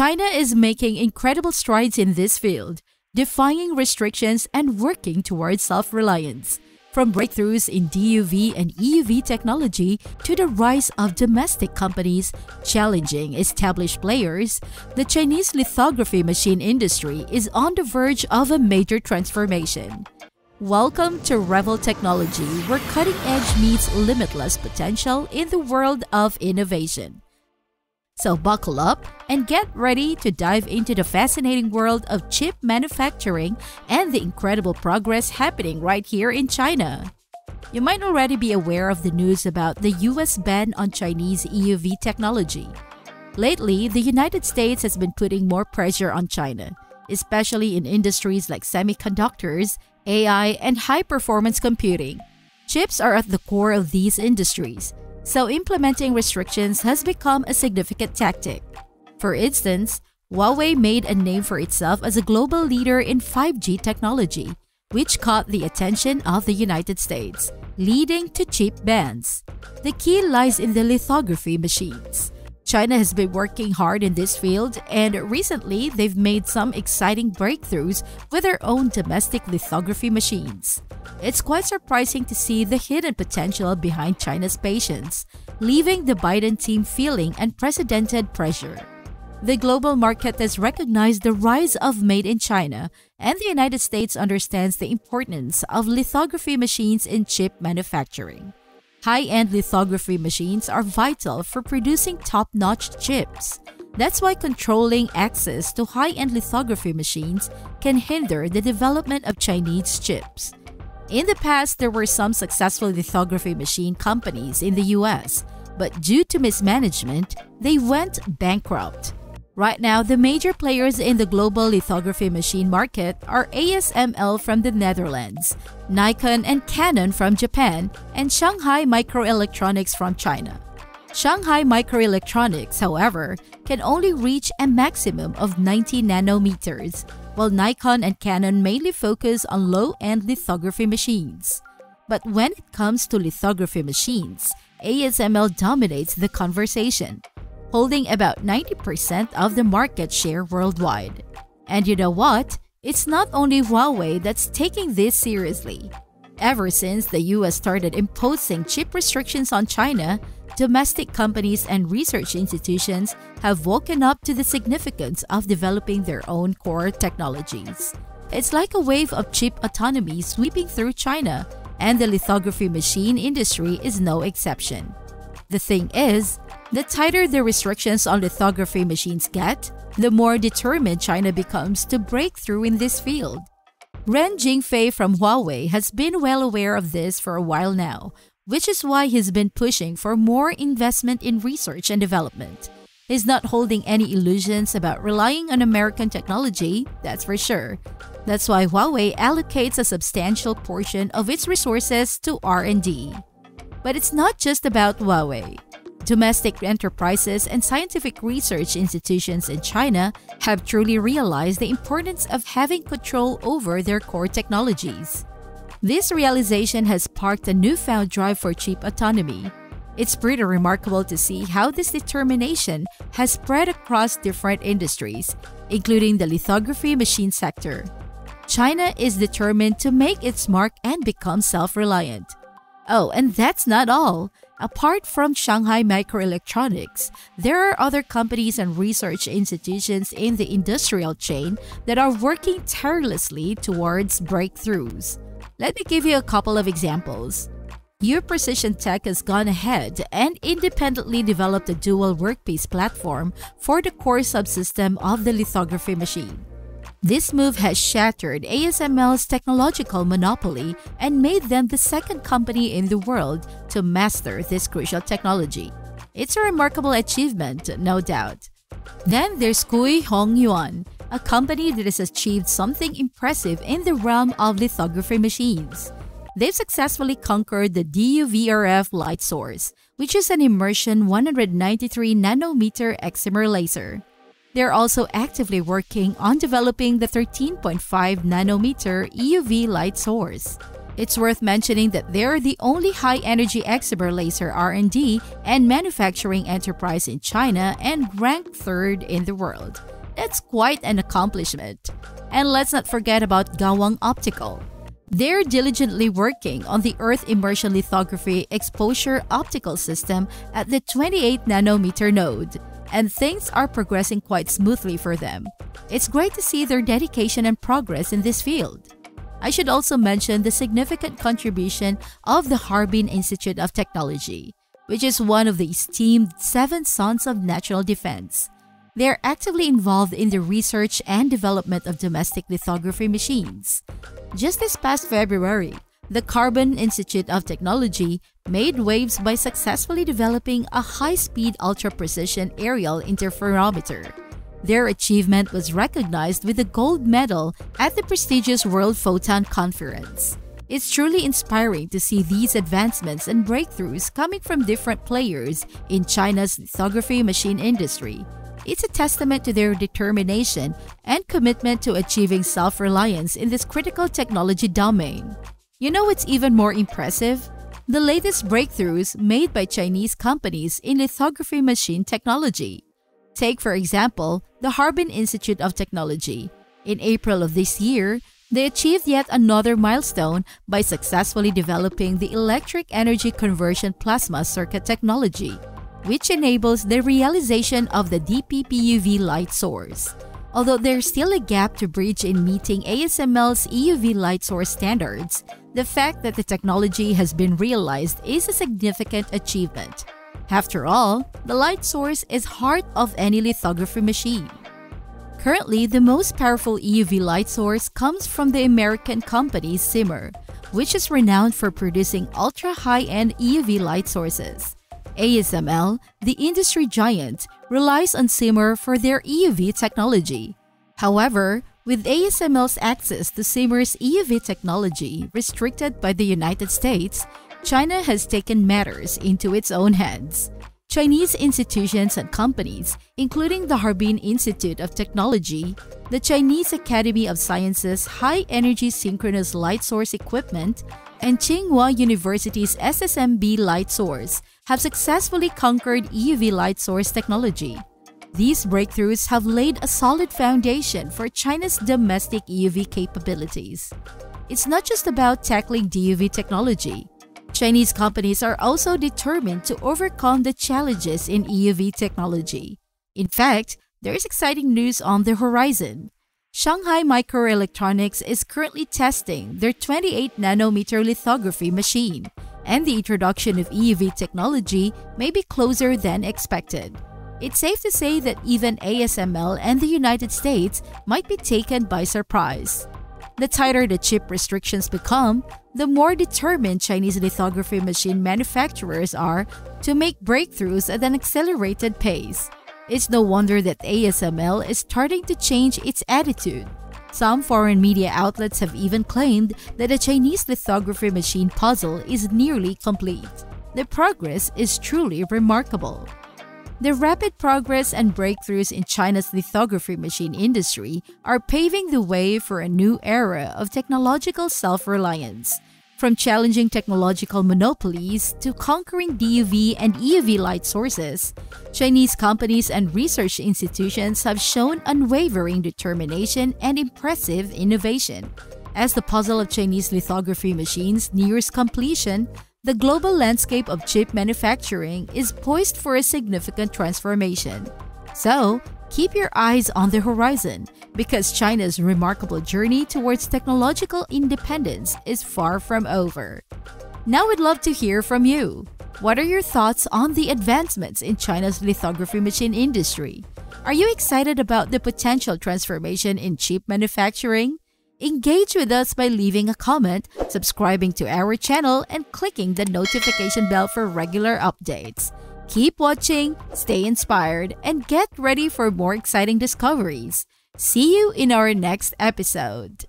China is making incredible strides in this field, defying restrictions and working towards self reliance. From breakthroughs in DUV and EUV technology to the rise of domestic companies challenging established players, the Chinese lithography machine industry is on the verge of a major transformation. Welcome to Revel Technology, where cutting edge meets limitless potential in the world of innovation. So buckle up and get ready to dive into the fascinating world of chip manufacturing and the incredible progress happening right here in China. You might already be aware of the news about the US ban on Chinese EUV technology. Lately, the United States has been putting more pressure on China, especially in industries like semiconductors, AI, and high performance computing. Chips are at the core of these industries, so implementing restrictions has become a significant tactic. For instance, Huawei made a name for itself as a global leader in 5G technology, which caught the attention of the United States, leading to chip bans. The key lies in the lithography machines. China has been working hard in this field, and recently they've made some exciting breakthroughs with their own domestic lithography machines. It's quite surprising to see the hidden potential behind China's patience, leaving the Biden team feeling unprecedented pressure. The global market has recognized the rise of Made in China, and the United States understands the importance of lithography machines in chip manufacturing. High-end lithography machines are vital for producing top-notch chips. That's why controlling access to high-end lithography machines can hinder the development of Chinese chips. In the past, there were some successful lithography machine companies in the US, but due to mismanagement, they went bankrupt. Right now, the major players in the global lithography machine market are ASML from the Netherlands, Nikon and Canon from Japan, and Shanghai Microelectronics from China. Shanghai Microelectronics, however, can only reach a maximum of 90 nanometers, while Nikon and Canon mainly focus on low-end lithography machines. But when it comes to lithography machines, ASML dominates the conversation holding about 90% of the market share worldwide. And you know what? It's not only Huawei that's taking this seriously. Ever since the US started imposing chip restrictions on China, domestic companies and research institutions have woken up to the significance of developing their own core technologies. It's like a wave of chip autonomy sweeping through China, and the lithography machine industry is no exception. The thing is, the tighter the restrictions on lithography machines get, the more determined China becomes to break through in this field. Ren Zhengfei from Huawei has been well aware of this for a while now, which is why he's been pushing for more investment in research and development. He's not holding any illusions about relying on American technology, that's for sure. That's why Huawei allocates a substantial portion of its resources to R&D. But it's not just about Huawei. Domestic enterprises and scientific research institutions in China have truly realized the importance of having control over their core technologies. This realization has sparked a newfound drive for cheap autonomy. It's pretty remarkable to see how this determination has spread across different industries, including the lithography machine sector. China is determined to make its mark and become self reliant. Oh, and that's not all. Apart from Shanghai Microelectronics, there are other companies and research institutions in the industrial chain that are working tirelessly towards breakthroughs. Let me give you a couple of examples. U Precision Tech has gone ahead and independently developed a dual workpiece platform for the core subsystem of the lithography machine. This move has shattered ASML's technological monopoly and made them the second company in the world to master this crucial technology. It's a remarkable achievement, no doubt. Then there's Kui Hong Yuan, a company that has achieved something impressive in the realm of lithography machines. They've successfully conquered the DUV ArF light source, which is an immersion 193 nanometer excimer laser. They're also actively working on developing the 13.5 nanometer EUV light source. It's worth mentioning that they're the only high-energy excimer laser R&D and manufacturing enterprise in China and ranked third in the world. That's quite an accomplishment. And let's not forget about Guowang Optical. They're diligently working on the ArF Immersion Lithography Exposure Optical System at the 28 nanometer node, and things are progressing quite smoothly for them. It's great to see their dedication and progress in this field. I should also mention the significant contribution of the Harbin Institute of Technology, which is one of the esteemed Seven Sons of National Defense. They are actively involved in the research and development of domestic lithography machines. Just this past February, the Harbin Institute of Technology made waves by successfully developing a high-speed ultra-precision aerial interferometer. Their achievement was recognized with a gold medal at the prestigious World Photon Conference. It's truly inspiring to see these advancements and breakthroughs coming from different players in China's lithography machine industry. It's a testament to their determination and commitment to achieving self-reliance in this critical technology domain. You know what's even more impressive? The latest breakthroughs made by Chinese companies in lithography machine technology. Take, for example, the Harbin Institute of Technology. In April of this year, they achieved yet another milestone by successfully developing the electric energy conversion plasma circuit technology, which enables the realization of the DPP EUV light source. Although there's still a gap to bridge in meeting ASML's EUV light source standards, the fact that the technology has been realized is a significant achievement. After all, the light source is heart of any lithography machine. Currently, the most powerful EUV light source comes from the American company Cymer, which is renowned for producing ultra-high-end EUV light sources. ASML, the industry giant, relies on Cymer for their EUV technology. However, with ASML's access to Cymer's EUV technology restricted by the United States, China has taken matters into its own hands. Chinese institutions and companies, including the Harbin Institute of Technology, the Chinese Academy of Sciences High Energy Synchronous Light Source Equipment, and Tsinghua University's SSMB light source, have successfully conquered EUV light source technology. These breakthroughs have laid a solid foundation for China's domestic EUV capabilities. It's not just about tackling DUV technology. Chinese companies are also determined to overcome the challenges in EUV technology. In fact, there is exciting news on the horizon. Shanghai Microelectronics is currently testing their 28 nanometer lithography machine, and the introduction of EUV technology may be closer than expected. It's safe to say that even ASML and the United States might be taken by surprise. The tighter the chip restrictions become, the more determined Chinese lithography machine manufacturers are to make breakthroughs at an accelerated pace. It's no wonder that ASML is starting to change its attitude. Some foreign media outlets have even claimed that the Chinese lithography machine puzzle is nearly complete. The progress is truly remarkable. The rapid progress and breakthroughs in China's lithography machine industry are paving the way for a new era of technological self-reliance. From challenging technological monopolies to conquering DUV and EUV light sources, Chinese companies and research institutions have shown unwavering determination and impressive innovation. As the puzzle of Chinese lithography machines nears completion, the global landscape of chip manufacturing is poised for a significant transformation. So, keep your eyes on the horizon because China's remarkable journey towards technological independence is far from over. Now we'd love to hear from you. What are your thoughts on the advancements in China's lithography machine industry? Are you excited about the potential transformation in chip manufacturing? Engage with us by leaving a comment, subscribing to our channel, and clicking the notification bell for regular updates. Keep watching, stay inspired, and get ready for more exciting discoveries. See you in our next episode.